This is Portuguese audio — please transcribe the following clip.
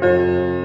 Música